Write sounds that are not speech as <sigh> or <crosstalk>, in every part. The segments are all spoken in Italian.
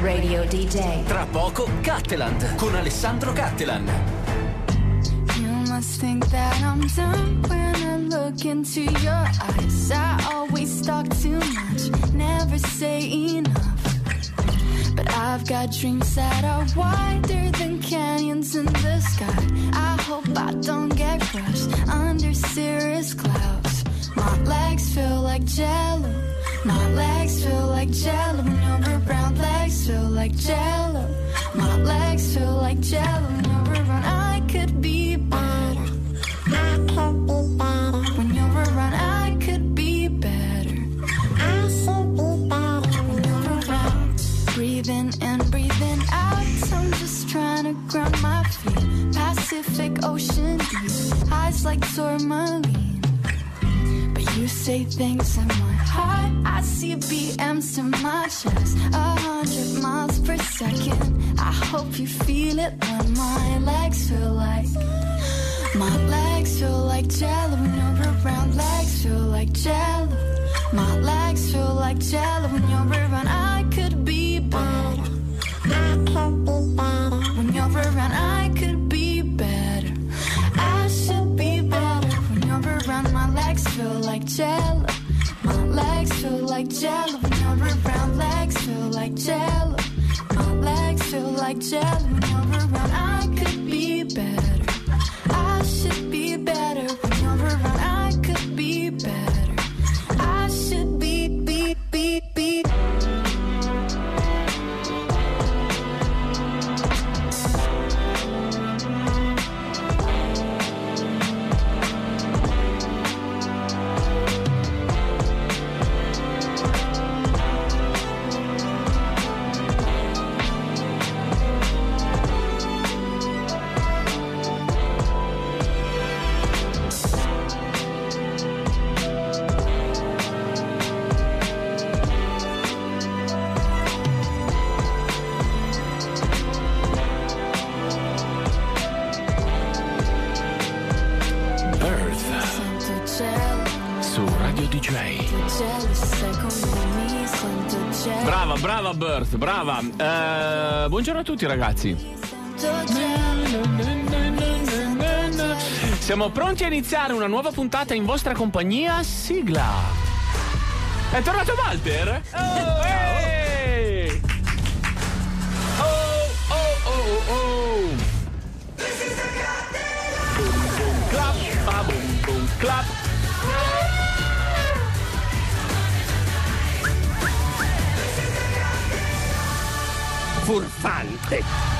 Radio DJ. Tra poco Catteland con Alessandro Cattelan. You must think that I'm dumb when I look into your eyes. I always talk too much, never say enough. But I've got dreams that are wider than canyons in the sky. I hope I don't get crushed under cirrus clouds. My legs feel like jello. My legs feel like jello. When your brown legs feel like jello. My legs feel like jello. When you're around, I could be better. I could be better. When you're around, I could be better. I be better. When you're around, breathing in, breathing out. I'm just trying to ground my feet. Pacific Ocean eyes like tourmaline. You say things in my heart. I see BMs to my chest, a hundred miles per second. I hope you feel it when my legs feel like. My legs feel like jello when you're around. Legs feel like jello. My legs feel like jello when you're around. I like jello. My legs feel like jello. When you're around, legs feel like jello. My legs feel like jello. When you're around, I could be better. Buongiorno a tutti ragazzi. Siamo pronti a iniziare una nuova puntata in vostra compagnia. Sigla. È tornato Walter? Oh, ehi! Oh, oh, oh, oh. Boom, boom, clap, ba, boom, boom, clap. Furfante. Ci scrive un amico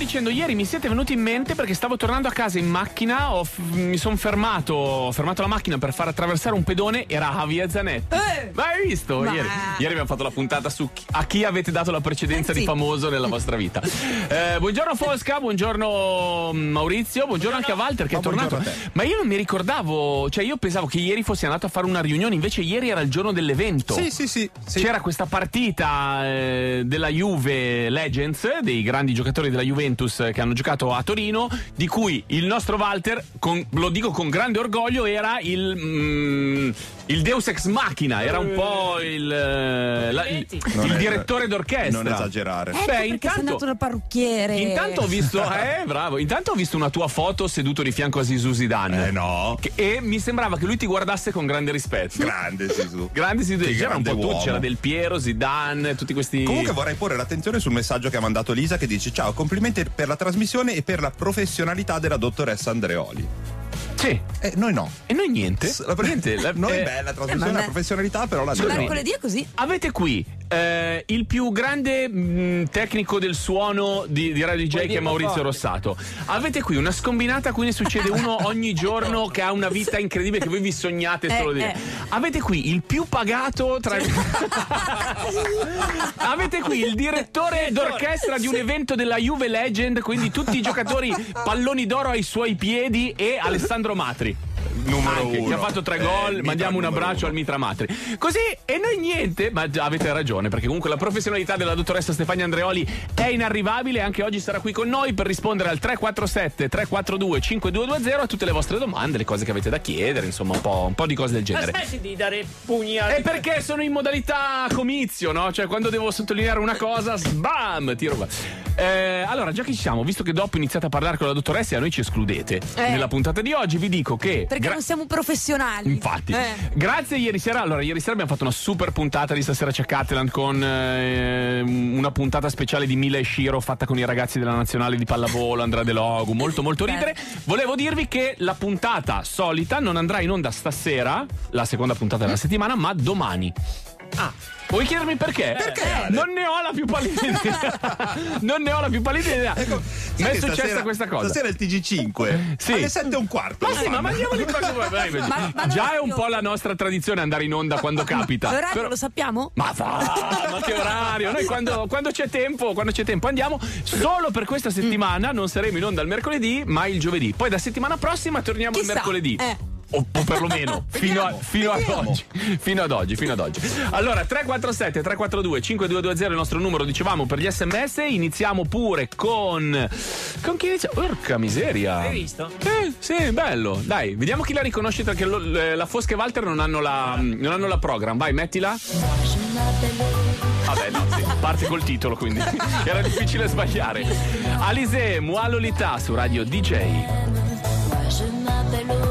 dicendo ieri mi siete venuti in mente perché stavo tornando a casa in macchina, ho f- mi sono fermato, ho fermato la macchina per far attraversare un pedone, era a Via Zanetti. Ma hai visto? Ma- Ieri, ieri abbiamo fatto la puntata su chi- a chi avete dato la precedenza Eh, sì. di famoso nella <laughs> vostra vita. Eh, buongiorno Fosca, buongiorno Maurizio, buongiorno, anche a Walter che è Ma tornato. buongiorno a te. Ma io non mi ricordavo, cioè io pensavo che ieri fossi andato a fare una riunione, invece ieri era il giorno dell'evento. Sì, sì, sì. sì. C'era questa partita eh, della Juve Legends, dei grandi giocatori della Juventus che hanno giocato a Torino, di cui il nostro Walter, con- lo dico con grande orgoglio, era il, mm, il Deus ex machina, era un po' il, eh, la- il- il diretore d'orchestra. Non esagerare. Ecco Beh, intanto- sei andato dal parrucchiere. Intanto ho visto, <laughs> eh, bravo, intanto ho visto una tua foto seduto di fianco a Zizou Zidane. Eh no. Che- e mi sembrava che lui ti guardasse con grande rispetto. Grande Sisu. Grandi Zidane, Che c'era un po' grande uomo. c'era Del Piero, Zidane, tutti questi. Comunque vorrei porre l'attenzione sul messaggio che ha mandato Lisa che dice ciao, complimenti per la trasmissione e per la professionalità della dottoressa Andreoli. Sì. Eh, noi no. E noi niente. La, niente. la- <laughs> noi eh, bella trasmissione, ma- la professionalità però la Andreoli. mercoledì è così. Avete qui eh, il più grande mh, tecnico del suono di, di Radio DJ che è Maurizio Rossato. Avete qui una scombinata ne succede uno <laughs> ogni giorno che ha una vita incredibile che voi vi sognate Eh, solo di. eh. Avete qui il più pagato tra <laughs> Avete qui il direttore d'orchestra di un evento della Juve Legend, quindi tutti i giocatori <laughs> palloni d'oro ai suoi piedi e Alessandro Matri. Numero Anche, uno. che ha fatto tre Eh, gol, Mitra mandiamo un abbraccio uno. al Mitra Matri. Così, e noi niente, ma già avete ragione, perché comunque la professionalità della dottoressa Stefania Andreoli è inarrivabile. Anche oggi sarà qui con noi per rispondere al 347 342 5220 a tutte le vostre domande, le cose che avete da chiedere, insomma, un po', un po' di cose del genere. Smetti di dare pugni a... E perché sono in modalità comizio, no? Cioè, quando devo sottolineare una cosa, sbam, tiro qua. Eh, allora, già che ci siamo, visto che dopo iniziate a parlare con la dottoressa e a noi ci escludete, Eh. nella puntata di oggi vi dico che. Perché gra- non siamo professionali. Infatti, Eh. grazie ieri sera. Allora, ieri sera abbiamo fatto una super puntata di stasera c'è Catalan con eh, una puntata speciale di Mila e Shiro fatta con i ragazzi della nazionale di pallavolo, Andrea De Logu. Molto, molto ridere. Volevo dirvi che la puntata solita non andrà in onda stasera, la seconda puntata della settimana, ma domani. Ah, Vuoi chiedermi perché? Perché, Ale? Non ne ho la più pallida <laughs> idea. non ne ho la più pallida idea. Ecco, sai è successa stasera- questa cosa. Stasera il TG5 Sì. alle 7 e un quarto. Ma sì, ma. Dai, Ma- ma Già è un po' la nostra tradizione andare in onda quando capita. L'orario Però- lo sappiamo? Ma va, ma che orario? Noi quando, quando c'è tempo, quando c'è tempo andiamo. Solo per questa settimana non saremo in onda il mercoledì, ma il giovedì. Poi da settimana prossima torniamo Chissà, il mercoledì. eh. O, o perlomeno <laughs> fino, a- fino ad oggi. <laughs> Fino ad oggi, fino ad oggi. Allora, 347 342 5220 è il nostro numero, dicevamo, per gli sms. Iniziamo pure con. Con chi inizia? Porca miseria. Hai visto? Eh, sì, bello. Dai, vediamo chi la riconosce perché lo- le- la Fosca e Walter non hanno la, non hanno la program. Vai, mettila. Vabbè, no, sì, parte col titolo, quindi <laughs> era difficile sbagliare. Alise, Moi Lolita su Radio DJ. Moi je m'appelle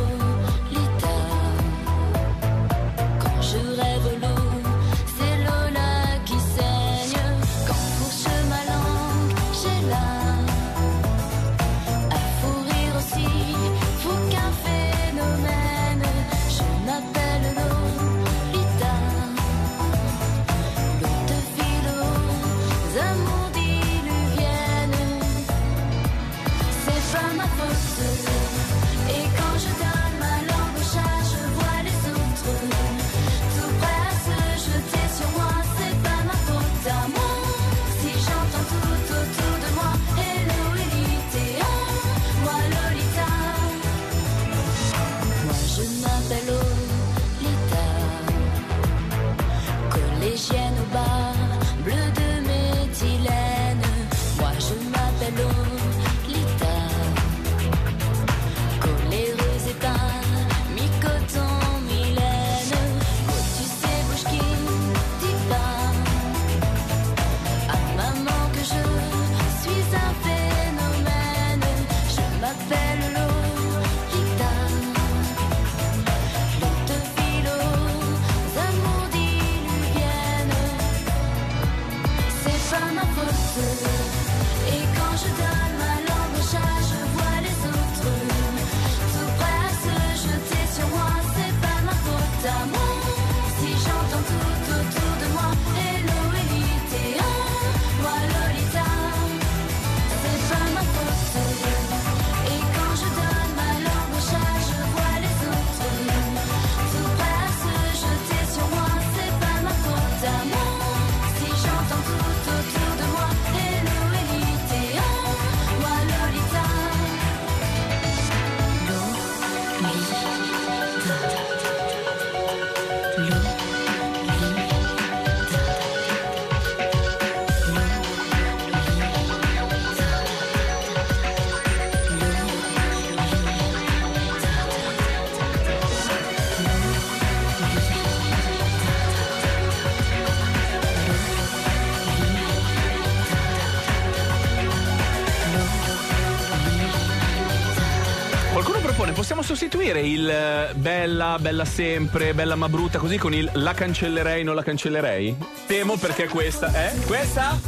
sostituire il eh, bella, bella sempre, bella ma brutta così con il la cancellerei, non la cancellerei? Temo perché questa è. Questa?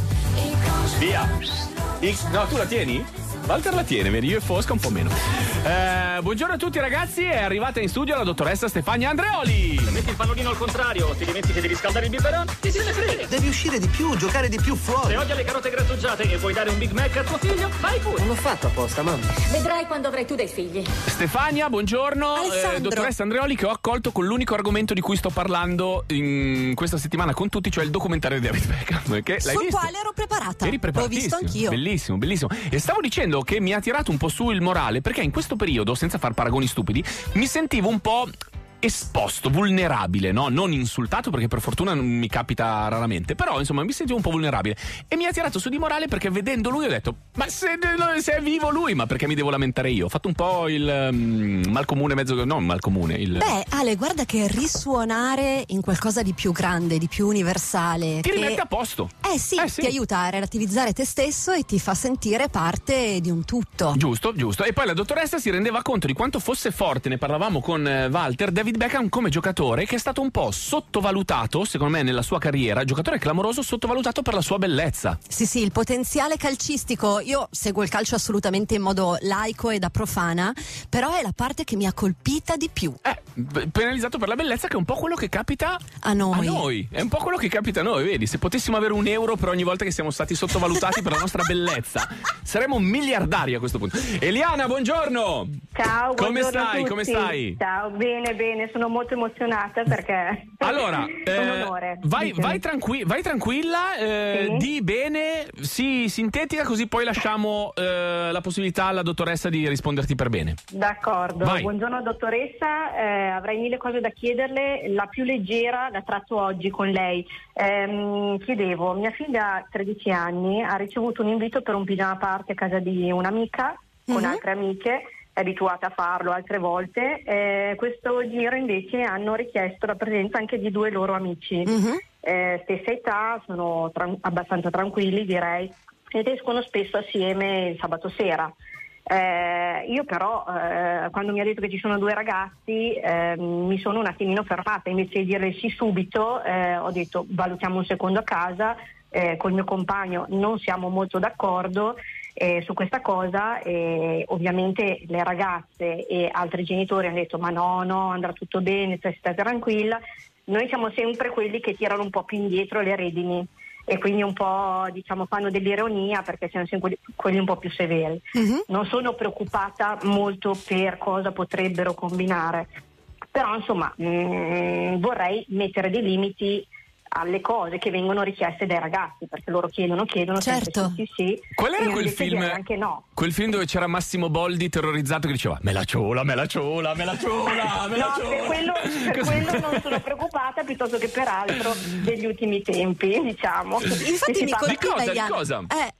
Via. X- no, tu la tieni? Walter la tiene, vedi? Io e Fosca un po' meno. Eh, buongiorno a tutti ragazzi, è arrivata in studio la dottoressa Stefania Andreoli. Metti il pannolino al contrario, ti dimentichi di riscaldare il biberon, ti se ne frega. Devi uscire di più, giocare di più Se fuori. odia le carote grattugiate e vuoi dare un Big Mac a tuo figlio, vai pure. Non l'ho fatto apposta, mamma. Vedrai quando avrai tu dei figli. Stefania, buongiorno. Alessandro. Eh, dottoressa Andreoli che ho accolto con l'unico argomento di cui sto parlando in questa settimana con tutti, cioè il documentario di David Beckham. Che l'hai Sul visto? quale ero preparata. Eri L'ho preparatissimo. visto anch'io. Bellissimo, bellissimo. E stavo dicendo che mi ha tirato un po' su il morale perché in questo periodo, senza far paragoni stupidi, mi sentivo un po' esposto, vulnerabile, no? Non insultato perché per fortuna non mi capita raramente, però insomma mi sentivo un po' vulnerabile e mi ha tirato su di morale perché vedendo lui ho detto "Ma se, se è vivo lui, ma perché mi devo lamentare io?". Ho fatto un po' il um, mal comune mezzo no, mal comune, il Beh, Ale, guarda che risuonare in qualcosa di più grande, di più universale. ti che- rimette a posto. Eh sì, Eh sì. ti aiuta a relativizzare te stesso e ti fa sentire parte di un tutto. Giusto, giusto. E poi la dottoressa si rendeva conto di quanto fosse forte, ne parlavamo con eh, Walter, David Beckham come giocatore che è stato un po' sottovalutato, secondo me, nella sua carriera, giocatore clamoroso sottovalutato per la sua bellezza. Sì, sì, il potenziale calcistico. Io seguo il calcio assolutamente in modo laico e da profana, però è la parte che mi ha colpita di più. Eh, penalizzato per la bellezza che è un po' quello che capita A noi. A noi. È un po' quello che capita a noi, vedi? Se potessimo avere un euro per ogni volta che siamo stati sottovalutati per la nostra bellezza, <laughs> saremmo miliardari a questo punto. Eliana, buongiorno! Ciao, Come buongiorno a stai? tutti. Come stai? Ciao, bene, bene, sono molto emozionata perché <laughs> Allora, <laughs> è un eh, onore. vai, vai, tranqui- vai tranquilla, eh, Sì. di bene, sì, sintetica, così poi lasciamo eh, la possibilità alla dottoressa di risponderti per bene. D'accordo, Vai. buongiorno dottoressa, eh, avrei mille cose da chiederle, la più leggera la tratto oggi con lei. Ehm, chiedevo, mia figlia ha 13 anni, ha ricevuto un invito per un pigiama party a casa di un'amica con Mhm. altre amiche, abituata a farlo altre volte. Eh, questo giro invece hanno richiesto la presenza anche di due loro amici. Mhm. eh, stessa età, sono tran- abbastanza tranquilli direi, ed escono spesso assieme il sabato sera. Eh, io però eh, quando mi ha detto che ci sono due ragazzi eh, mi sono un attimino fermata, invece di dire sì subito eh, ho detto valutiamo un secondo a casa, eh, col mio compagno non siamo molto d'accordo eh, su questa cosa e ovviamente le ragazze e altri genitori hanno detto ma no, no, andrà tutto bene, stai, stai tranquilla. Noi siamo sempre quelli che tirano un po' più indietro le redini e quindi un po' diciamo fanno dell'ironia perché siamo sempre quelli, un po' più severi. Mhm. Non sono preoccupata molto per cosa potrebbero combinare, però insomma mh, vorrei mettere dei limiti alle cose che vengono richieste dai ragazzi perché loro chiedono, chiedono Certo. sì, sì, sì. Qual era quel film? Anche no. Quel film dove c'era Massimo Boldi terrorizzato che diceva Me la ciola, me la ciola, me la ciola, <laughs> me la No, ciola. per quello, per quello non sono preoccupata piuttosto che per altro degli ultimi tempi, diciamo. Infatti mi colpiva cosa, di Eliana. cosa? Eh,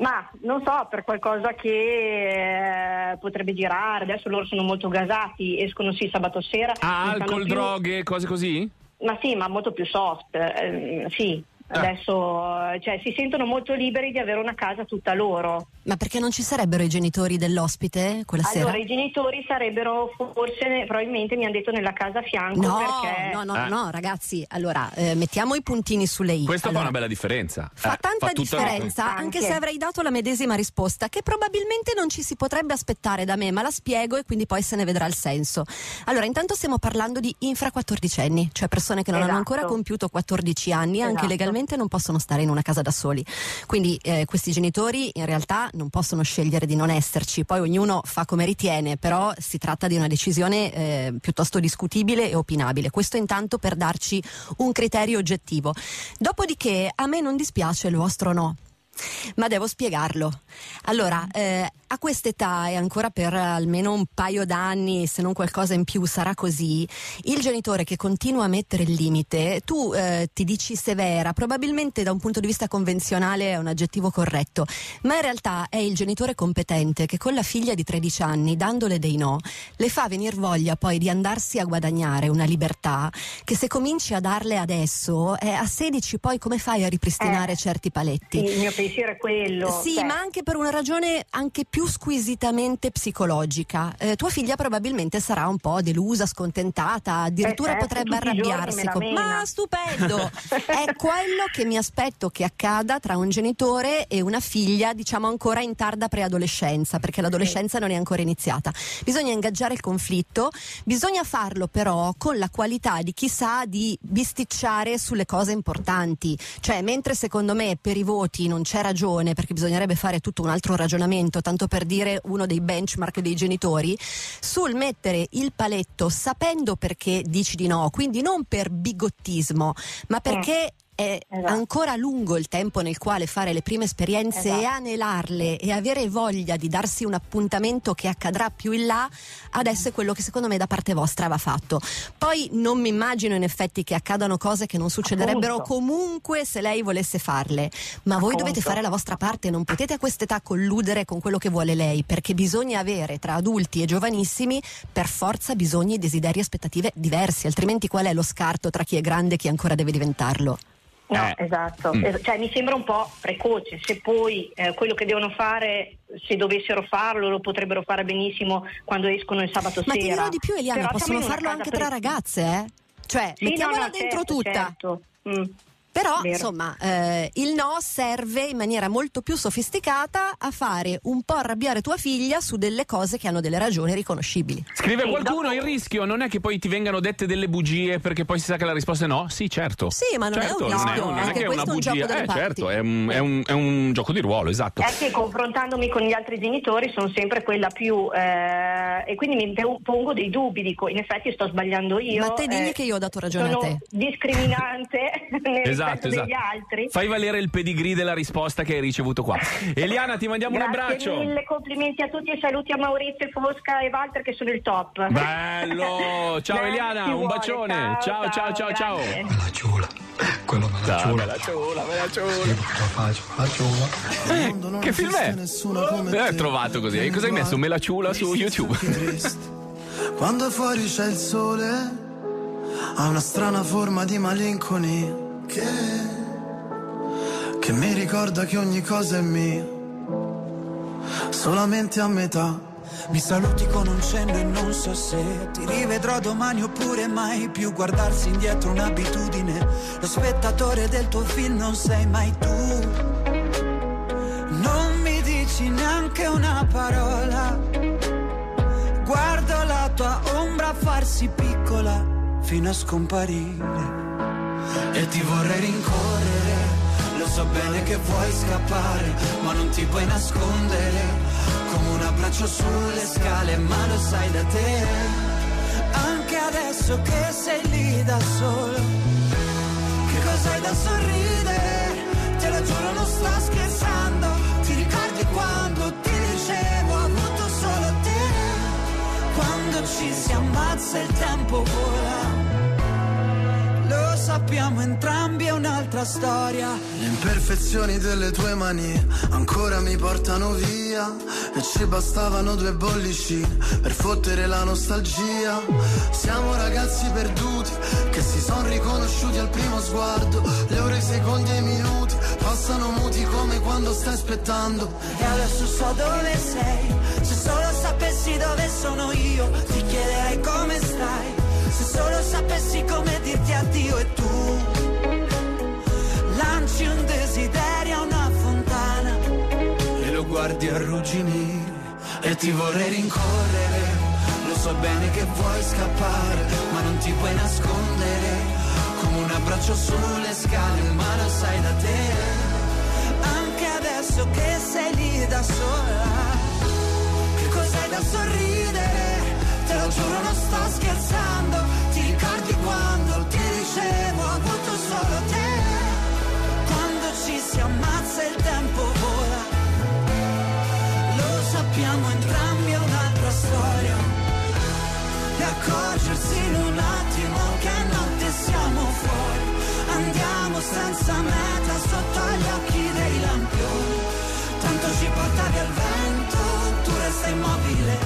Ma non so, per qualcosa che eh, potrebbe girare, adesso loro sono molto gasati, escono sì sabato sera. Ah, alcol, più- droghe, cose così? Ma sì, ma molto più soft, eh, sì. Ah. Adesso cioè, si sentono molto liberi di avere una casa tutta loro. ma perché non ci sarebbero i genitori dell'ospite quella Allora, sera? i genitori sarebbero forse, probabilmente mi hanno detto nella casa a fianco No, perché... no, no, Eh. no, ragazzi, allora eh, mettiamo i puntini sulle i. Questo Allora, fa una bella differenza. Fa Eh, tanta la differenza, anche Anche. se avrei dato la medesima risposta, che probabilmente non ci si potrebbe aspettare da me, ma la spiego e quindi poi se ne vedrà il senso. Allora, intanto stiamo parlando di infra 14 anni, cioè persone che non hanno Esatto. ancora compiuto 14 anni, anche Esatto. Legalmente non possono stare in una casa da soli. Quindi eh, questi genitori in realtà non possono scegliere di non esserci, poi ognuno fa come ritiene, però si tratta di una decisione eh, piuttosto discutibile e opinabile. Questo intanto per darci un criterio oggettivo. Dopodiché a me non dispiace il vostro no. Ma devo spiegarlo. Allora, eh, a quest'età e ancora per almeno un paio d'anni, se non qualcosa in più, sarà così. Il genitore che continua a mettere il limite, tu eh, ti dici severa, probabilmente da un punto di vista convenzionale è un aggettivo corretto, ma in realtà è il genitore competente che con la figlia di 13 anni, dandole dei no, le fa venire voglia poi di andarsi a guadagnare una libertà che se cominci a darle adesso, eh, a 16 poi come fai a ripristinare Eh, certi paletti? Sì, pensiero è quello. Sì, cioè, ma anche per una ragione anche più squisitamente psicologica. Eh, tua figlia probabilmente sarà un po' delusa, scontentata, addirittura potrebbe tutti i giorni arrabbiarsi. con-. Ma stupendo! <laughs> È quello che mi aspetto che accada tra un genitore e una figlia, diciamo ancora in tarda preadolescenza, perché l'adolescenza non è ancora iniziata. Bisogna ingaggiare il conflitto, bisogna farlo però con la qualità di chi sa di bisticciare sulle cose importanti. Cioè, mentre secondo me per i voti non c'è ragione, perché bisognerebbe fare tutto un altro ragionamento, tanto per dire uno dei benchmark dei genitori, sul mettere il paletto sapendo perché dici di no, quindi non per bigottismo, ma perché è Esatto. ancora lungo il tempo nel quale fare le prime esperienze Esatto. e anelarle e avere voglia di darsi un appuntamento che accadrà più in là, adesso è quello che secondo me da parte vostra va fatto. Poi non mi immagino in effetti che accadano cose che non succederebbero Appunto. comunque se lei volesse farle, ma voi Appunto. dovete fare la vostra parte, non potete a quest'età colludere con quello che vuole lei, perché bisogna avere tra adulti e giovanissimi per forza bisogni, desideri e aspettative diversi, altrimenti qual è lo scarto tra chi è grande e chi ancora deve diventarlo? No, Eh. esatto. Mm. Cioè, mi sembra un po' precoce. Se poi eh, quello che devono fare, se dovessero farlo, lo potrebbero fare benissimo quando escono il sabato Ma ti sera. dirò di più Eliana, Però possono farlo anche tra ragazze, eh? Cioè, Sì, no, mettiamola no, dentro certo, tutta. certo. Mm. Però, Vero. insomma, eh, il no serve in maniera molto più sofisticata a fare un po' arrabbiare tua figlia su delle cose che hanno delle ragioni riconoscibili. Scrive Sì, qualcuno, dopo- il rischio non è che poi ti vengano dette delle bugie perché poi si sa che la risposta è no? Sì, certo. Sì, ma non è un Certo, rischio, non è, non è che è una è un bugia. gioco eh, certo, è un, è un- è un gioco di ruolo, esatto. È che confrontandomi con gli altri genitori sono sempre quella più eh, e quindi mi pongo dei dubbi, dico in effetti sto sbagliando io. Ma te digli eh, che io ho dato ragione a te. discriminante <laughs> Esatto, <laughs> rispetto esatto. degli altri. Fai valere il pedigree della risposta che hai ricevuto qua. <laughs> Eliana, ti mandiamo un Grazie abbraccio. mille, complimenti a tutti e saluti a Maurizio, Fosca e Walter che sono il top. Bello! <laughs> Ciao Beh, Eliana, un vuole, bacione. Ciao, ciao, ciao, ciao. grazie. La ciula, quello me la Ciao, ciula. ciula, bella ciula. Faccio, la ciula. Eh, che film è? Eh, trovato così. E cosa hai messo? Me la ciula su YouTube. Quando fuori c'è il sole, ha una strana forma di malinconia che, che mi ricorda che ogni cosa è mia, solamente a metà. Mi saluti con un cenno e non so se ti rivedrò domani oppure mai più guardarsi indietro un'abitudine. Lo spettatore del tuo film non sei mai tu. Non mi dici neanche una parola. Guardo la tua ombra farsi piccola fino a scomparire. E ti vorrei rincorrere, lo so bene che vuoi scappare, ma non ti puoi nascondere. Come un abbraccio sulle scale, ma lo sai da te. Anche adesso che sei lì da solo. Che cos'hai da sorridere? Te lo giuro, non sto scherzando. Ti ricordi quando ti dicevo avuto solo te? Quando ci si ammazza il tempo vola. Sappiamo entrambi, è un'altra storia. Le imperfezioni delle tue mani ancora mi portano via e ci bastavano due bollicine per fottere la nostalgia. Siamo ragazzi perduti che si sono riconosciuti al primo sguardo. Le ore, i secondi e i minuti passano muti come quando stai aspettando. E adesso so dove sei. Se solo sapessi dove sono io, ti chiederei come stai. Se solo sapessi come dirti addio e tu lanci un desiderio a una fontana. e lo guardi arrugginire e ti vorrei rincorrere. Lo so bene che vuoi scappare, ma non ti puoi nascondere. Come un abbraccio sulle scale, ma lo sai da te. Anche adesso che sei lì da sola. Che cos'hai da sorridere? Accorgersi in un attimo che notte siamo fuori. Andiamo senza meta sotto gli occhi dei lampioni. Tanto ci portavi al vento, tu resta immobile.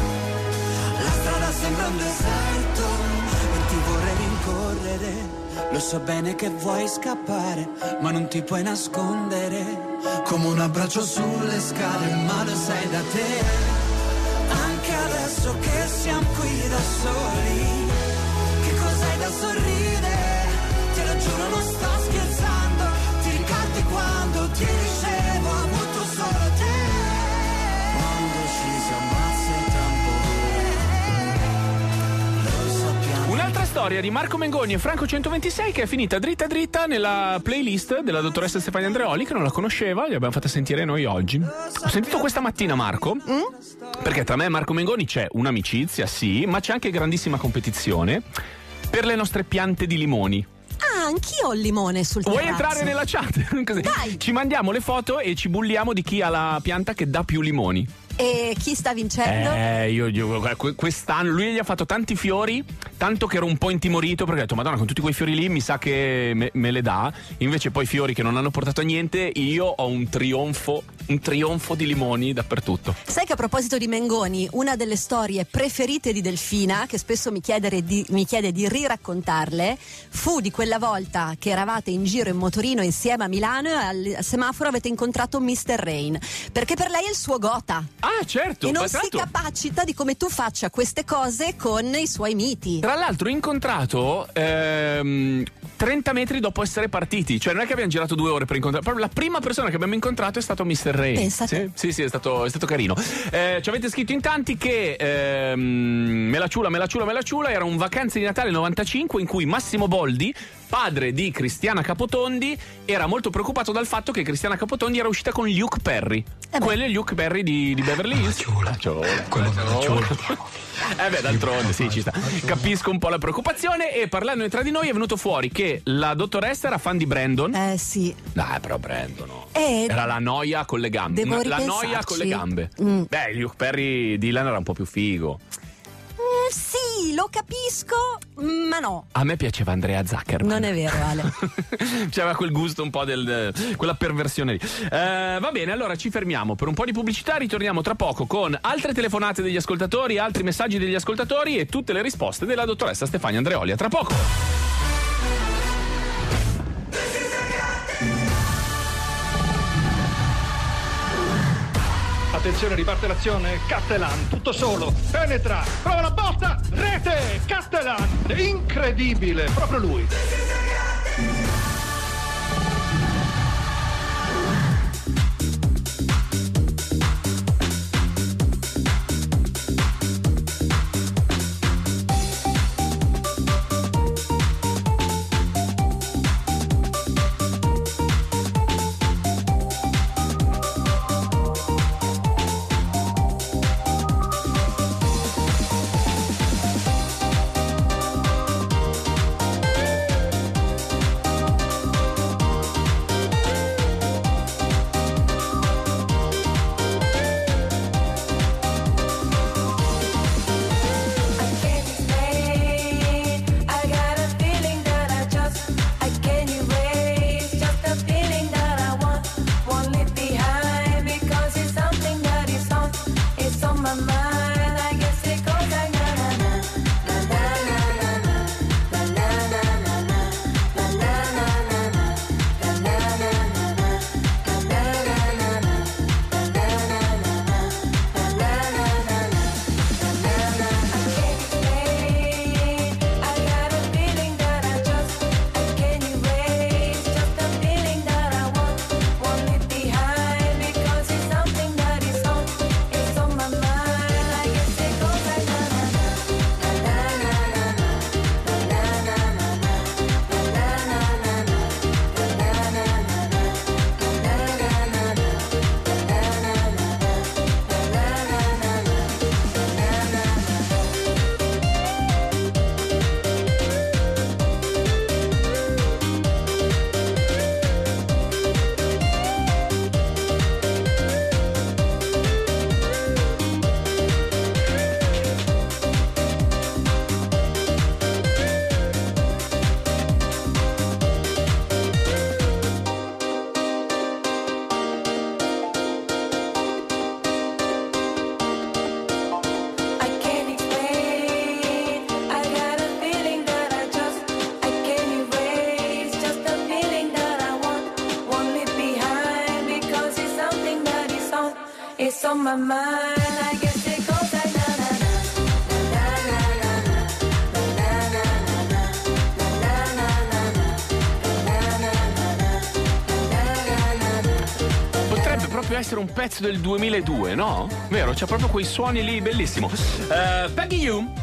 La strada sembra un deserto e ti vorrei rincorrere. Lo so bene che vuoi scappare, ma non ti puoi nascondere. Come un abbraccio sulle scale, ma lo sai da te. Anche adesso che siamo qui da soli, Che cos'hai da sorridere? Storia di Marco Mengoni e Franco 126 che è finita dritta dritta nella playlist della dottoressa Stefania Andreoli che non la conosceva, gli abbiamo fatta sentire noi oggi. Ho sentito questa mattina Marco, perché tra me e Marco Mengoni c'è un'amicizia, sì, ma c'è anche grandissima competizione per le nostre piante di limoni. Ah, anch'io ho il limone sul Vuoi terrazzo. entrare nella chat? <laughs> Dai. Ci mandiamo le foto e ci bulliamo di chi ha la pianta che dà più limoni. E chi sta vincendo? Eh, io, io- que- quest'anno lui gli ha fatto tanti fiori, tanto che ero un po' intimorito perché ho detto, Madonna, con tutti quei fiori lì mi sa che me, me le dà. Invece poi fiori che non hanno portato a niente, io ho un trionfo, un trionfo di limoni dappertutto. Sai che a proposito di Mengoni, una delle storie preferite di Delfina, che spesso mi, di- mi chiede di riraccontarle, fu di quella volta che eravate in giro in motorino insieme a Milano e al semaforo avete incontrato Mr. Rain. Perché per lei è il suo gota. Ah, certo. e non si tanto- capacita di come tu faccia queste cose con i suoi miti. Tra l'altro, ho incontrato ehm, 30 metri dopo essere partiti. Cioè, non è che abbiamo girato due ore per incontrare. Proprio la prima persona che abbiamo incontrato è stato Mr. Pensate. Sì, sì, sì, è stato, è stato carino. Eh, ci avete scritto in tanti che ehm, Me la ciula, me la ciula, me la ciula era un vacanze di Natale 95 in cui Massimo Boldi, padre di Cristiana Capotondi, era molto preoccupato dal fatto che Cristiana Capotondi era uscita con Luke Perry. Quello è Luke Perry di, di Beverly Hills. Ciula. Quello. Eh beh, d'altronde, sì, ci sta. Capisco un po' la preoccupazione e parlando tra di noi è venuto fuori che la dottoressa era fan di Brandon. Eh sì. Dai, però Brandon, no. Eh, Era la noia con le gambe. Devo la noia con le gambe. Mm. Beh, Luke Perry Dylan era un po' più figo. Mm, sì, lo capisco, ma no. A me piaceva Andrea Zuckerman. Non è vero, Ale. <laughs> C'aveva quel gusto un po' del. quella perversione lì. Eh, va bene, allora ci fermiamo per un po' di pubblicità. Ritorniamo tra poco con altre telefonate degli ascoltatori, altri messaggi degli ascoltatori e tutte le risposte della dottoressa Stefania Andreoli. A tra poco. Attenzione, riparte l'azione. Cattelan, tutto solo. Penetra, prova la botta. Rete, Cattelan. Incredibile, proprio lui. what's on my mind. I guess it goes like na na na, na na na na, na na na na, na na na na, na na na na, na na Potrebbe proprio essere un pezzo del 2002, no? Vero, c'ha proprio quei suoni lì, bellissimo. Uh, Peggy You.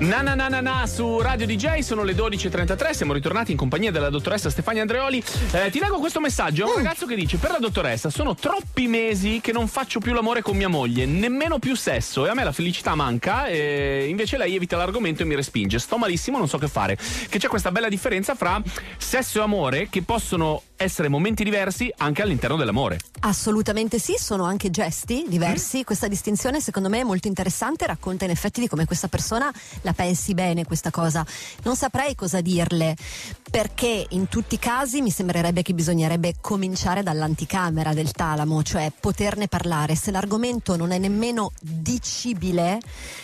Na na na na na su Radio DJ sono le 12.33, siamo ritornati in compagnia della dottoressa Stefania Andreoli. Eh, ti leggo questo messaggio, un ragazzo che dice per la dottoressa sono troppi mesi che non faccio più l'amore con mia moglie, nemmeno più sesso e a me la felicità manca e invece lei evita l'argomento e mi respinge. Sto malissimo, non so che fare. Che c'è questa bella differenza fra sesso e amore che possono essere momenti diversi anche all'interno dell'amore. Assolutamente sì, sono anche gesti diversi. Questa distinzione secondo me è molto interessante, racconta in effetti di come questa persona la pensi bene questa cosa. Non saprei cosa dirle, perché in tutti i casi mi sembrerebbe che bisognerebbe cominciare dall'anticamera del talamo, cioè poterne parlare. Se l'argomento non è nemmeno dicibile,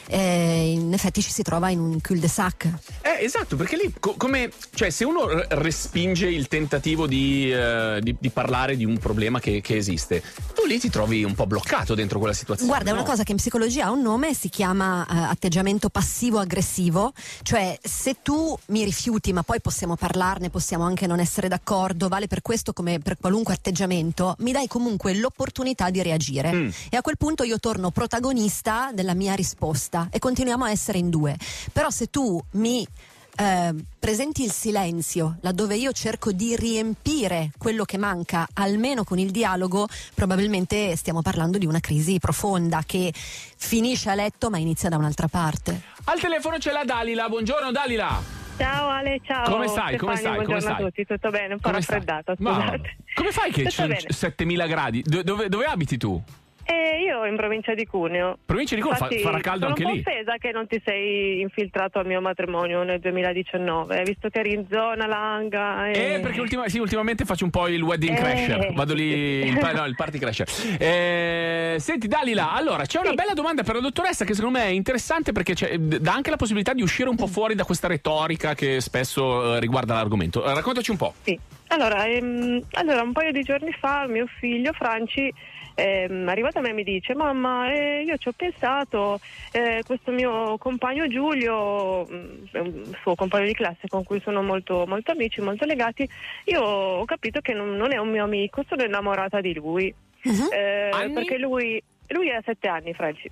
eh, in effetti ci si trova in un cul-de-sac. Eh, esatto, perché lì co- come cioè se uno r- respinge il tentativo di, eh, di- di parlare di un problema che, che esiste, tu lì ti trovi un po' bloccato dentro quella situazione. Guarda, è una no? cosa che in psicologia ha un nome, si chiama eh, atteggiamento passivo-aggressivo, cioè se tu mi rifiuti ma poi possiamo parlarne, possiamo anche non essere d'accordo, vale per questo come per qualunque atteggiamento, mi dai comunque l'opportunità di reagire Mm. e a quel punto io torno protagonista della mia risposta e continuiamo a essere in due. Però se tu mi eh, presenti il silenzio, laddove io cerco di riempire quello che manca, almeno con il dialogo, probabilmente stiamo parlando di una crisi profonda che finisce a letto ma inizia da un'altra parte. Al telefono c'è la Dalila, buongiorno Dalila. Ciao Ale, ciao. Come stai? Come Stefania, stai? Come Buongiorno stai? a tutti, tutto bene? Un po' Come raffreddata, Ma come fai che Tutto ci sono bene. 7000 gradi? Do- dove, dove abiti tu? Eh, io in provincia di Cuneo. Provincia di Cuneo, fa- farà caldo anche sono lì? po' offesa che non ti sei infiltrato al mio matrimonio nel 2019, visto che eri in zona Langa. E... Eh, perché ultima- sì, ultimamente faccio un po' il wedding Eh. crasher. Vado lì, il, no, il party crasher. Eh, senti, Dalila, allora c'è una bella domanda per la dottoressa che secondo me è interessante perché c'è- dà anche la possibilità di uscire un po' fuori da questa retorica che spesso eh, riguarda l'argomento. Eh, Raccontaci un po'. Sì. Allora, ehm, allora, un paio di giorni fa mio figlio Franci ehm, è arrivato a me mi dice mamma eh, io ci ho pensato eh, questo mio compagno Giulio mm, un suo compagno di classe con cui sono molto, molto amici molto legati io ho capito che non, non è un mio amico sono innamorata di lui. Eh, perché lui, lui ha sette anni Franci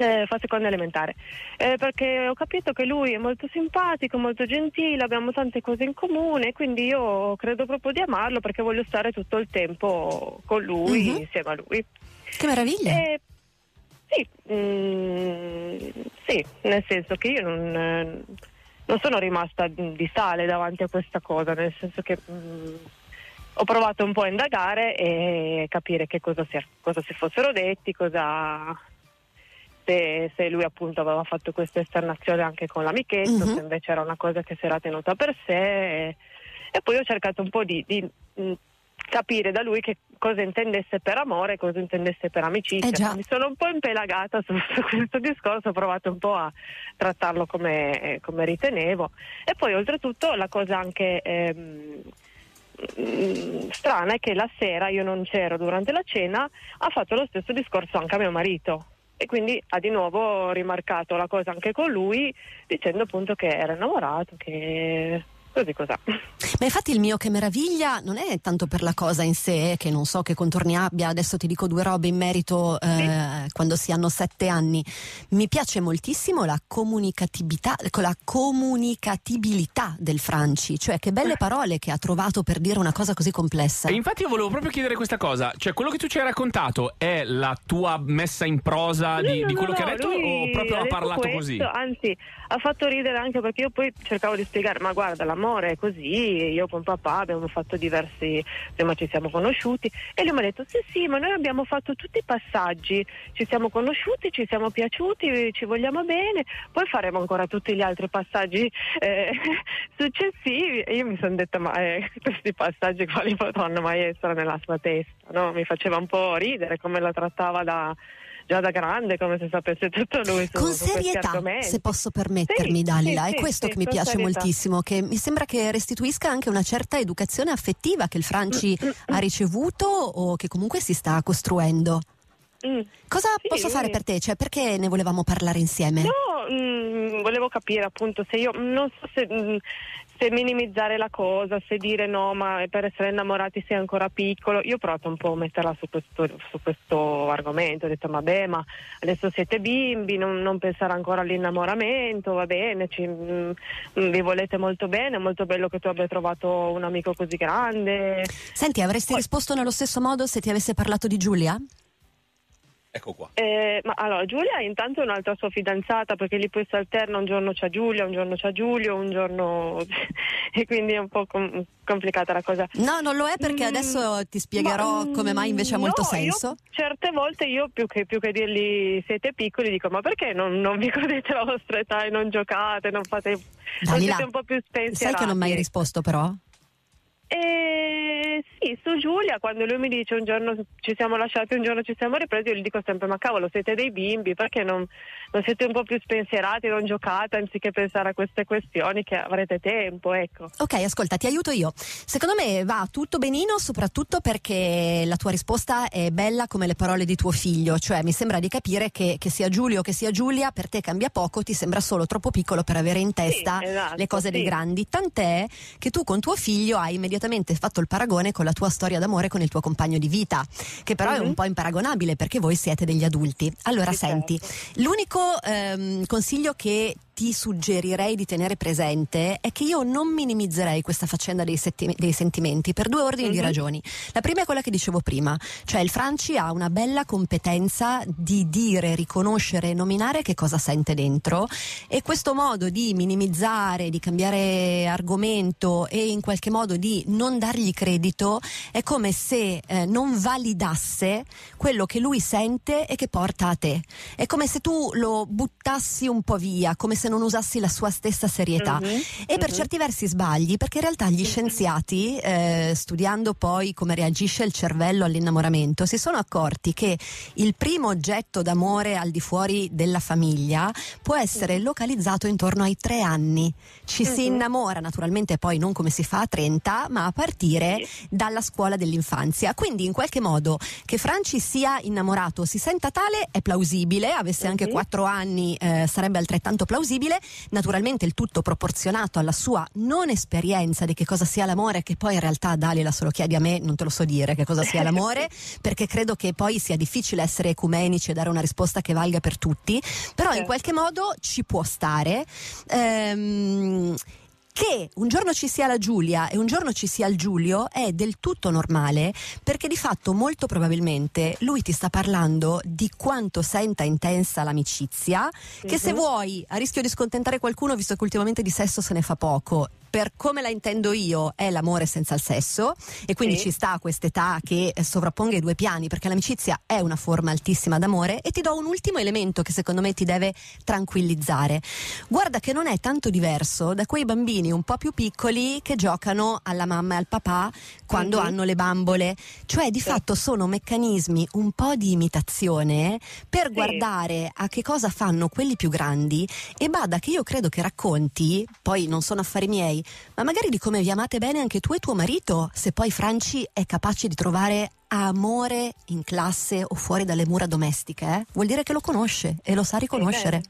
eh, fa seconda elementare Eh, perché ho capito che lui è molto simpatico, molto gentile, abbiamo tante cose in comune, quindi io credo proprio di amarlo perché voglio stare tutto il tempo con lui, Mhm. insieme a lui. Che meraviglia! Eh, sì, mm, sì, nel senso che io non, non sono rimasta di sale davanti a questa cosa, nel senso che mm, ho provato un po' a indagare e capire che cosa si, cosa si fossero detti, cosa, se, se lui appunto aveva fatto questa esternazione anche con l'amichetto, Mhm. se invece era una cosa che si era tenuta per sé. E, e poi ho cercato un po' di, di, mh, capire da lui che cosa intendesse per amore, cosa intendesse per amicizia. Eh. Mi sono un po' impelagata su, <laughs> su questo discorso, ho provato un po' a trattarlo come, eh, come ritenevo. E poi oltretutto la cosa anche ehm, mm, strana è che la sera io non c'ero durante la cena, ha fatto lo stesso discorso anche a mio marito. E quindi ha di nuovo rimarcato la cosa anche con lui, dicendo appunto che era innamorato, che così cos'ha. Ma infatti il mio che meraviglia non è tanto per la cosa in sé, che non so che contorni abbia, adesso ti dico due robe in merito eh, quando si hanno sette anni. Mi piace moltissimo la comunicatività, con la comunicatibilità del Franci, cioè che belle parole che ha trovato per dire una cosa così complessa. E infatti io volevo proprio chiedere questa cosa, cioè quello che tu ci hai raccontato è la tua messa in prosa di, No, di quello no, che hai detto o proprio ha parlato questo, così? Anzi, ha fatto ridere anche perché io poi cercavo di spiegare, ma guarda, l'amore è così, io con papà abbiamo fatto diversi, prima ci siamo conosciuti e lui mi ha detto sì sì, ma noi abbiamo fatto tutti i passaggi, ci siamo conosciuti, ci siamo piaciuti, ci vogliamo bene, poi faremo ancora tutti gli altri passaggi eh, <laughs> successivi e io mi sono detta ma eh, questi passaggi quali potranno mai essere nella sua testa, no? Mi faceva un po' ridere come la trattava da già da grande, come se sapesse tutto lui su, Con serietà, se posso permettermi, Sì, Dalila, sì, è questo sì, che mi piace serietà. moltissimo, che mi sembra che restituisca anche una certa educazione affettiva che il Franci ha ricevuto o che comunque si sta costruendo. Mm. Cosa Sì, posso fare per te? Cioè, perché ne volevamo parlare insieme? No, mm, volevo capire appunto se io non so se, mm, se minimizzare la cosa, se dire no, ma per essere innamorati sei ancora piccolo. Io ho provato un po' a metterla su questo, su questo argomento, ho detto vabbè, ma adesso siete bimbi, non, non pensare ancora all'innamoramento, va bene, ci, mm, mm, vi volete molto bene, è molto bello che tu abbia trovato un amico così grande. Senti, avresti risposto nello stesso modo se ti avesse parlato di Giulia? Ecco qua. Eh, ma allora Giulia intanto è un'altra sua fidanzata perché lì poi si alterna, un giorno c'è Giulia, un giorno c'è Giulio, un giorno <laughs> e quindi è un po' com- complicata la cosa. No, non lo è perché Mm, adesso ti spiegherò ma, come mai invece ha molto no, senso. io certe volte io più che, più che dirgli siete piccoli dico ma perché non, non vi <laughs> godete la vostra età e non giocate, non fate... non Dalila, siete un po' più spensierati? Sai che non mi hai risposto però? Eh, sì, su Giulia, quando lui mi dice un giorno ci siamo lasciati, un giorno ci siamo ripresi, io gli dico sempre: Ma cavolo, siete dei bimbi, perché non, non siete un po' più spensierati, non giocate anziché pensare a queste questioni che avrete tempo, ecco. Ok, ascolta, ti aiuto io. Secondo me va tutto benino, soprattutto perché la tua risposta è bella come le parole di tuo figlio, cioè mi sembra di capire che, che sia Giulio o che sia Giulia, per te cambia poco, ti sembra solo troppo piccolo per avere in testa esatto, le cose dei sì. grandi. Tant'è che tu con tuo figlio hai immediatamente fatto il paragone con la tua storia d'amore con il tuo compagno di vita, che però è un Mhm. po' imparagonabile perché voi siete degli adulti. Allora, Sì, senti, certo. l'unico ehm, consiglio che ti suggerirei di tenere presente è che io non minimizzerei questa faccenda dei, setti- dei sentimenti per due ordini di Mhm. ragioni. La prima è quella che dicevo prima, cioè il Franci ha una bella competenza di dire, riconoscere e nominare che cosa sente dentro e questo modo di minimizzare, di cambiare argomento e in qualche modo di non dargli credito è come se eh, non validasse quello che lui sente e che porta a te. È come se tu lo buttassi un po' via, come se non usassi la sua stessa serietà. Mhm, E per mhm. certi versi sbagli, perché in realtà gli scienziati, eh, studiando poi come reagisce il cervello all'innamoramento, si sono accorti che il primo oggetto d'amore al di fuori della famiglia può essere localizzato intorno ai tre anni. Ci si Mhm. innamora naturalmente poi non come si fa a 30, ma a partire dalla scuola dell'infanzia. Quindi in qualche modo che Franci sia innamorato, si senta tale, è plausibile, avesse anche Mhm. 4 anni eh, sarebbe altrettanto plausibile, naturalmente il tutto proporzionato alla sua non esperienza di che cosa sia l'amore, che poi in realtà Dalila se lo chiedi a me non te lo so dire che cosa sia l'amore, <laughs> perché credo che poi sia difficile essere ecumenici e dare una risposta che valga per tutti, però in Certo. qualche modo ci può stare. Ehm, che un giorno ci sia la Giulia e un giorno ci sia il Giulio è del tutto normale perché di fatto molto probabilmente lui ti sta parlando di quanto senta intensa l'amicizia, che se Mhm. vuoi, a rischio di scontentare qualcuno, visto che ultimamente di sesso se ne fa poco, per come la intendo io è l'amore senza il sesso e quindi Sì. ci sta quest'età che eh, sovrapponga i due piani perché l'amicizia è una forma altissima d'amore e ti do un ultimo elemento che secondo me ti deve tranquillizzare. Guarda che non è tanto diverso da quei bambini un po' più piccoli che giocano alla mamma e al papà quando Mhm. hanno le bambole, cioè di fatto sono meccanismi un po' di imitazione per guardare a che cosa fanno quelli più grandi e bada che io credo che racconti, poi non sono affari miei, ma magari di come vi amate bene anche tu e tuo marito, se poi Franci è capace di trovare amore in classe o fuori dalle mura domestiche, eh? vuol dire che lo conosce e lo sa riconoscere.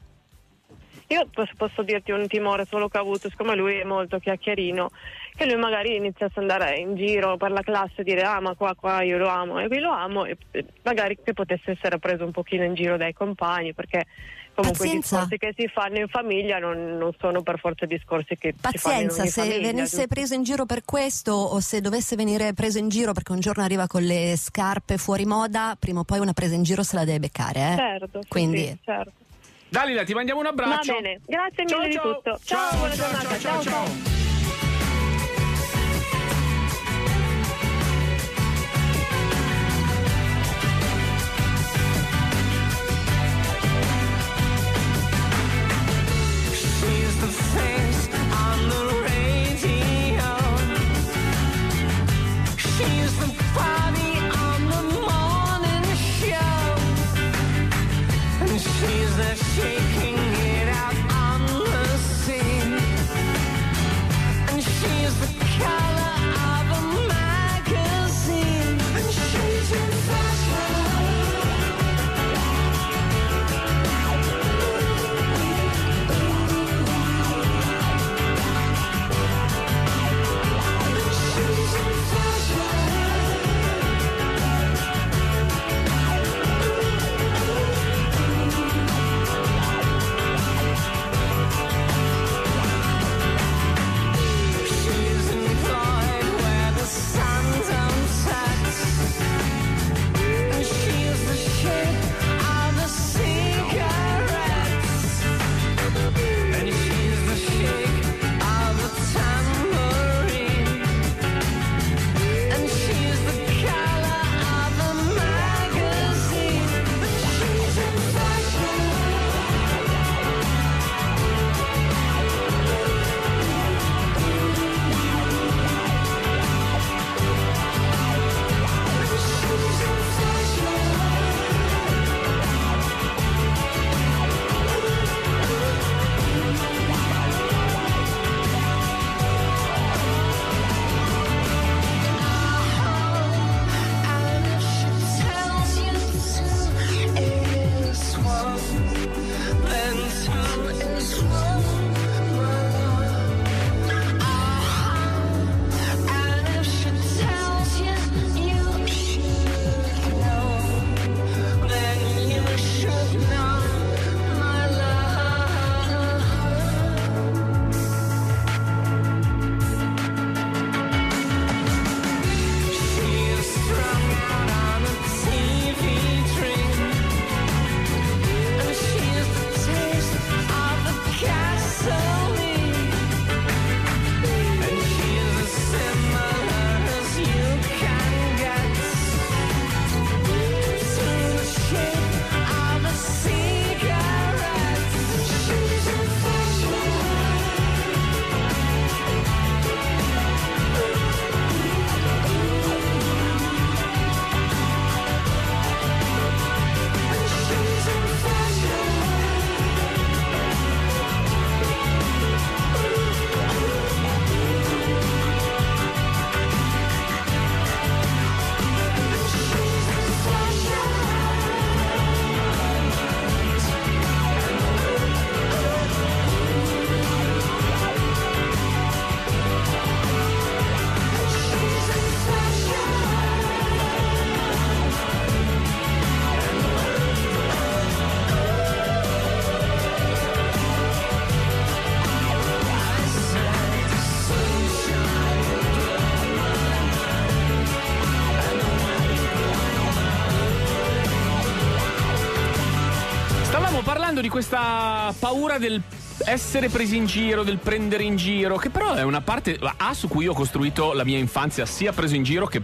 Io posso, posso dirti un timore solo che ho avuto, siccome lui è molto chiacchierino, che lui magari iniziasse ad andare in giro per la classe e dire ah ma qua qua io lo amo e qui lo amo e e magari che potesse essere preso un pochino in giro dai compagni perché comunque Pazienza. i discorsi che si fanno in famiglia non, non sono per forza discorsi che si fanno in Pazienza, se famiglia, venisse giusto? preso in giro per questo o se dovesse venire preso in giro perché un giorno arriva con le scarpe fuori moda, prima o poi una presa in giro se la deve beccare. Eh? Certo, sì, Quindi sì, certo. Dalila, ti mandiamo un abbraccio. Va bene, grazie mille Ciao, di ciao. tutto. Ciao, buona ciao, giornata. ciao, ciao, Luke. Questa paura del essere presi in giro, del prendere in giro, che però è una parte A su cui ho costruito la mia infanzia, sia preso in giro che,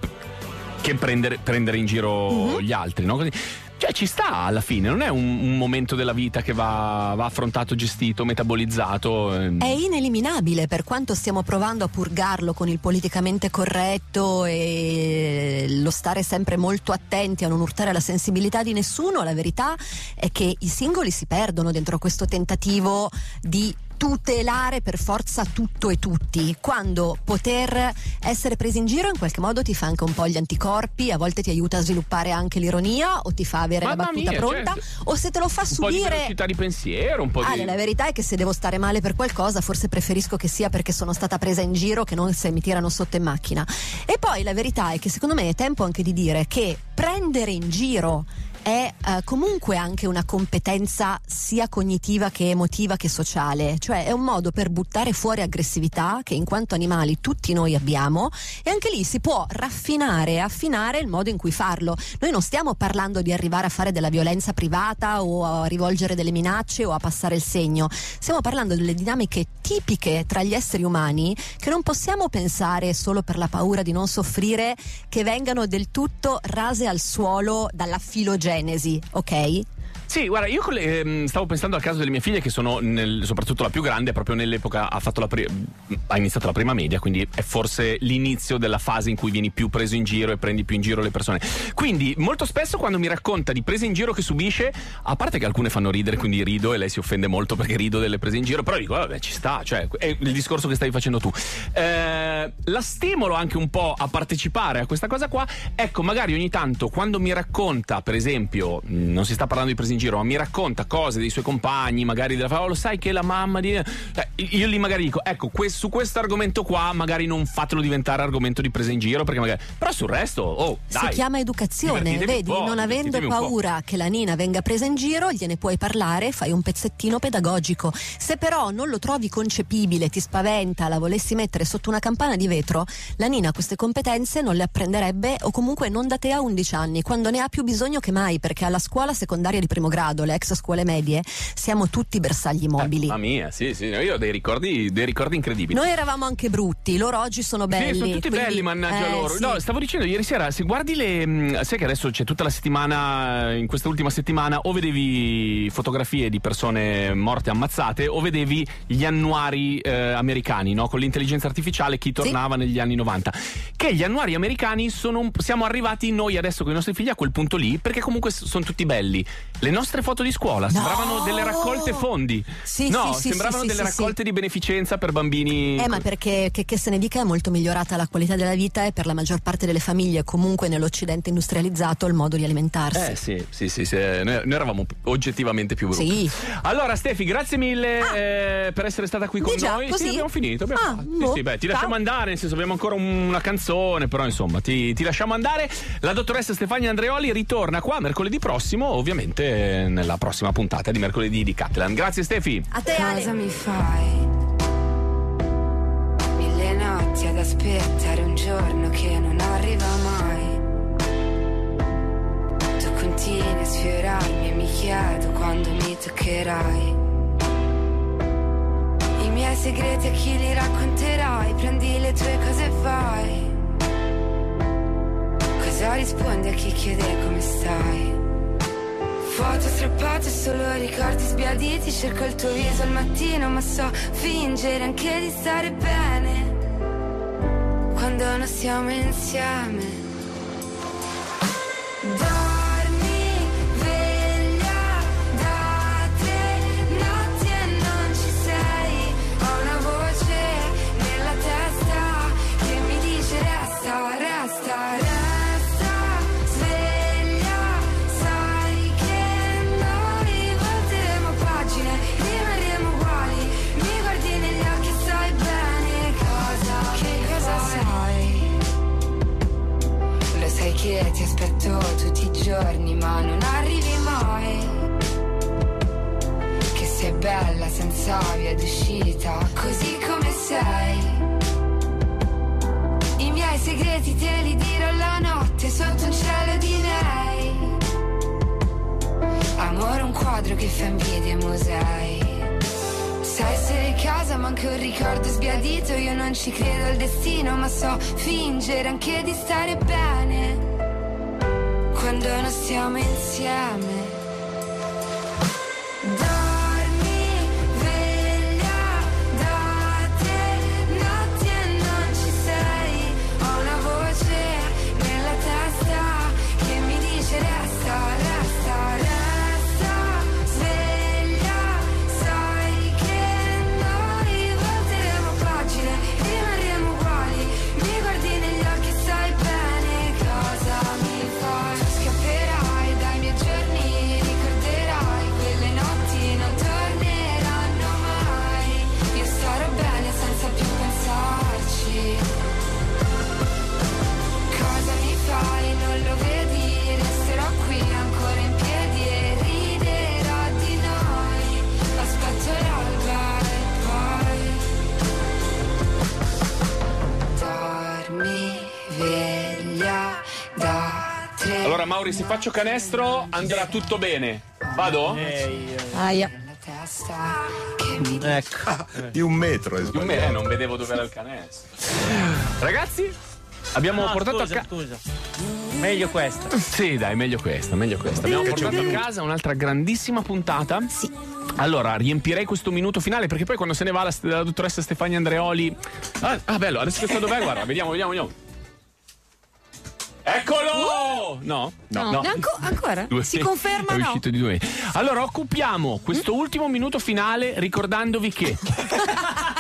che prendere, prendere in giro Mhm. gli altri, no? Così. Cioè ci sta alla fine, non è un, un momento della vita che va, va affrontato, gestito, metabolizzato. ehm. È ineliminabile per quanto stiamo provando a purgarlo con il politicamente corretto e lo stare sempre molto attenti a non urtare la sensibilità di nessuno, la verità è che i singoli si perdono dentro questo tentativo di tutelare per forza tutto e tutti, quando poter essere presi in giro in qualche modo ti fa anche un po' gli anticorpi, a volte ti aiuta a sviluppare anche l'ironia o ti fa avere Mamma la battuta mia, pronta certo. o se te lo fa un po' di subire velocità di pensiero, un po' Ah, di. la verità è che se devo stare male per qualcosa, forse preferisco che sia perché sono stata presa in giro che non se mi tirano sotto in macchina. E poi la verità è che secondo me è tempo anche di dire che prendere in giro è eh, comunque anche una competenza sia cognitiva che emotiva che sociale, cioè è un modo per buttare fuori aggressività che in quanto animali tutti noi abbiamo e anche lì si può raffinare e affinare il modo in cui farlo. Noi non stiamo parlando di arrivare a fare della violenza privata o a rivolgere delle minacce o a passare il segno, stiamo parlando delle dinamiche tipiche tra gli esseri umani che non possiamo pensare solo per la paura di non soffrire che vengano del tutto rase al suolo dalla filogenesi, ok? Sì, guarda, io ehm, stavo pensando al caso delle mie figlie che sono, nel- soprattutto la più grande, proprio nell'epoca ha, pri- ha iniziato la prima media, quindi è forse l'inizio della fase in cui vieni più preso in giro e prendi più in giro le persone. Quindi molto spesso quando mi racconta di prese in giro che subisce, a parte che alcune fanno ridere, quindi rido e lei si offende molto perché rido delle prese in giro, però dico, vabbè, ci sta, cioè è il discorso che stavi facendo tu. Eh, la stimolo anche un po' a partecipare a questa cosa qua. Ecco, magari ogni tanto quando mi racconta, per esempio, non si sta parlando di prese in giro, ma mi racconta cose dei suoi compagni, magari della fa, oh, lo sai che la mamma di. Eh, io lì magari dico, ecco, que- su questo argomento qua, magari non fatelo diventare argomento di presa in giro, perché magari. Però sul resto, oh, dai. si chiama educazione, vedi, non avendo paura che la nina venga presa in giro, gliene puoi parlare, fai un pezzettino pedagogico. Se però non lo trovi concepibile, ti spaventa, la volessi mettere sotto una campana di vetro, la nina queste competenze non le apprenderebbe o comunque non da te a 11 anni, quando ne ha più bisogno che mai, perché alla scuola secondaria di primo grado, le ex scuole medie, siamo tutti bersagli mobili. Mamma mia, sì, sì, io ho dei ricordi, dei ricordi incredibili. Noi eravamo anche brutti, loro oggi sono belli. Sì, sono tutti quindi- belli, mannaggia eh, loro. sì. No, stavo dicendo ieri sera, se guardi le. mh, Sai che adesso c'è tutta la settimana, in questa ultima settimana, o vedevi fotografie di persone morte ammazzate, o vedevi gli annuari eh, americani, no? Con l'intelligenza artificiale, chi tornava negli anni 90. Che gli annuari americani sono siamo arrivati noi adesso con i nostri figli a quel punto lì, perché comunque sono tutti belli. Le nostre foto di scuola sembravano delle raccolte fondi. Sì, no, sì, sembravano sì, delle raccolte di beneficenza per bambini. Eh, ma perché che, che se ne dica è molto migliorata la qualità della vita e per la maggior parte delle famiglie, comunque nell'Occidente industrializzato, il modo di alimentarsi. Eh sì, sì, sì, sì, eh, Noi, noi eravamo oggettivamente più brutti. Sì. Allora, Stefi, grazie mille eh, per essere stata qui con Di già, noi. così? Sì, abbiamo finito. Abbiamo Ah, boh, Sì, beh, ti ciao. lasciamo andare, nel senso abbiamo ancora un- una canzone, però insomma, ti, ti lasciamo andare. La dottoressa Stefania Andreoli ritorna qua mercoledì prossimo, ovviamente eh, nella prossima puntata di mercoledì di Catalan. Grazie Stefi. A te Cosa mi fai? Mille notti ad aspettare un giorno che non arriva mai. Tu continui a sfiorarmi e mi chiedo quando mi toccherai. I miei segreti a chi li racconterai? Prendi le tue cose e vai. Cosa rispondi a chi chiede come stai? Foto strappate, solo ricordi sbiaditi. Cerco il tuo viso al mattino ma so fingere anche di stare bene. Quando non siamo insieme ma non arrivi mai. Che sei bella senza via d'uscita Così come sei. I miei segreti te li dirò la notte Sotto un cielo di nei Amore un quadro che fa invidia ai musei. Sai essere casa ma anche un ricordo sbiadito. Io non ci credo al destino ma so fingere anche di stare bene Quando non stiamo insieme Mauri, se faccio canestro andrà tutto bene. Vado? Aia. testa che mi Ecco. Di un metro è Di un me- eh, non vedevo dove era il canestro. Ragazzi, abbiamo No, portato scusa, a casa. scusa. Meglio questa. Sì, dai, meglio questa, meglio questa. Abbiamo portato a casa un'altra grandissima puntata. Sì. Allora, riempirei questo minuto finale perché poi quando se ne va la, la dottoressa Stefania Andreoli. Ah, ah, bello, adesso che sta dov'è? Guarda, vediamo, vediamo, vediamo. Eccolo! No, no, no. Anco- ancora? Due- Si conferma <laughs> è no? uscito di due. Allora, occupiamo questo ultimo minuto finale ricordandovi che <laughs>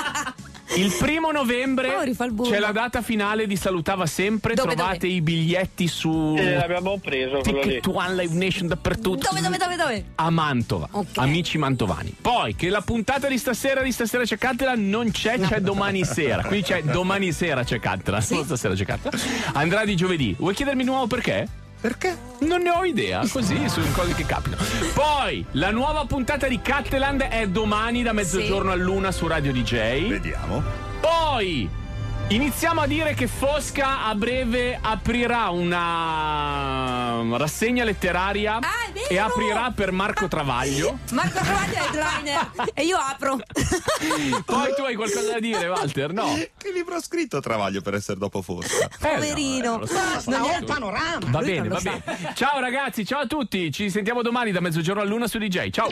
il primo novembre burro. c'è la data finale di Salutava Sempre. Dove, Trovate i biglietti su Eh, l'abbiamo preso. Ticket One Live Nation dappertutto. Dove, dove, dove, dove? A Mantova, Ok. amici mantovani. Poi che la puntata di stasera, di stasera c'è Cattela, non c'è, c'è domani sera. Quindi c'è domani sera c'è Cattela, non stasera c'è Cattela. Andrà di giovedì. Vuoi chiedermi di nuovo perché? Perché? Non ne ho idea, così <laughs> sono cose che capitano. Poi la nuova puntata di Catteland è domani da mezzogiorno all'una su Radio DJ. Vediamo. Poi iniziamo a dire che Fosca a breve aprirà una rassegna letteraria Ah, e aprirà per Marco Travaglio. Marco Travaglio è headliner e io apro. <laughs> Poi tu hai qualcosa da dire, Walter? No. Che libro ha scritto Travaglio per essere dopo Fosca? <laughs> Poverino. Non è il panorama. Va Lui bene, va bene. Ciao ragazzi, ciao a tutti. Ci sentiamo domani da mezzogiorno all'una su DJ. Ciao.